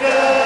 sai